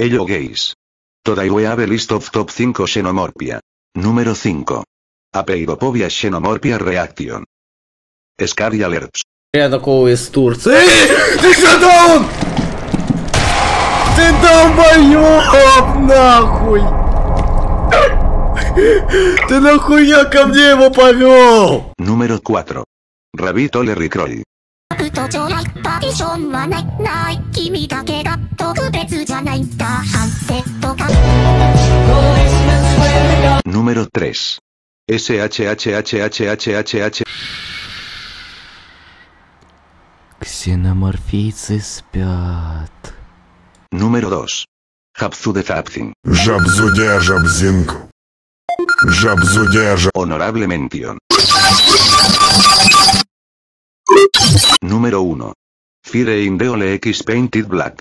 Ello gays. Today we have a list of top 5 xenomorphia. Número 5. Apeirophobia xenomorphia reaction. Scary alerts. Я такого из Турции. Эй, ты что даун? Ты долбоёб, нахуй! Ты нахуя ко мне его повел? Número 4. Rabbit Ole Recroll. アウトじゃないパーティションはないない君だけが特別 Número 3. SHHHHHH. Ксеноморфийцы спят. Número 2. Hapsude Zapzin. Жабзудя жабзинг. Жабзудя жаб... Honorable mention. Número 1. Fire in the Ole X Painted Black.